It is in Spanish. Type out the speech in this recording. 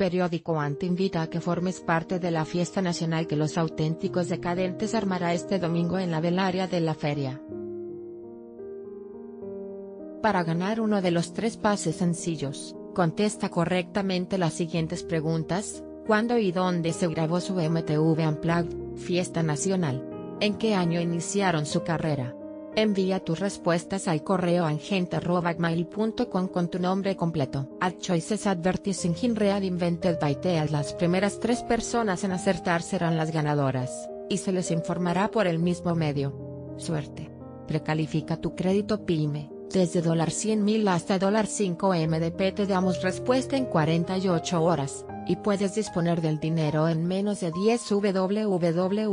Periódico Ante invita a que formes parte de la fiesta nacional que los auténticos decadentes armará este domingo en la velaria de la feria. Para ganar uno de los tres pases sencillos, contesta correctamente las siguientes preguntas, ¿cuándo y dónde se grabó su MTV Unplugged, Fiesta Nacional? ¿En qué año iniciaron su carrera? Envía tus respuestas al correo angente.gmail.com con tu nombre completo. Ad Choices Advertising in Real Invented by Teal Las primeras tres personas en acertar serán las ganadoras, y se les informará por el mismo medio. Suerte. Precalifica tu crédito PYME. Desde $100,000 hasta $5 MDP te damos respuesta en 48 horas, y puedes disponer del dinero en menos de 10 www.premo.com.